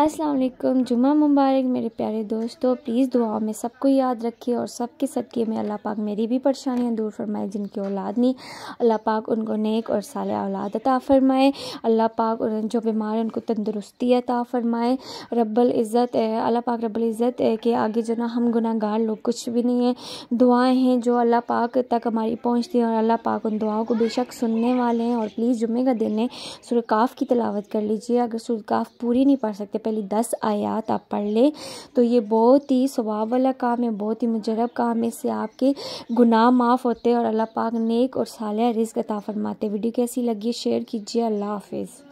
अस्सलाम वालेकुम जुमा मुबारक मेरे प्यारे दोस्तों। प्लीज़ दुआ में सबको याद रखिए और सबके सबके में अल्लाह पाक मेरी भी परेशानियाँ दूर फरमाए जिनकी औलाद नहीं। अल्लाह पाक उनको नेक और साल औलाद अता फरमाए। अल्लाह पाक जो बीमार हैं, उनको तंदुरुस्ती अता फरमाए। रब्बल इज़्ज़त अल्लाह पाक रब्बल इज़्ज़त के आगे जो ना हम गुनागार लोग कुछ भी नहीं है। दुआएँ हैं जो अल्लाह पाक तक हमारी पहुँचती हैं और अल्लाह पाक उन दुआओं को बेशक सुनने वाले हैं। और प्लीज़ जुम्मे का दिन है सुरकाफ़ की तलावत कर लीजिए। अगर सुरकाफ़ पूरी नहीं पढ़ सकते पहली दस आयात आप पढ़ लें। तो ये बहुत ही स्वभाव वाला काम है, बहुत ही मुजरब काम है। इससे आपके गुनाह माफ़ होते हैं और अल्लाह पाक नेक और साल रिस्क अता फरमाते वीडियो कैसी लगी? शेयर कीजिए। अल्लाह हाफिज़।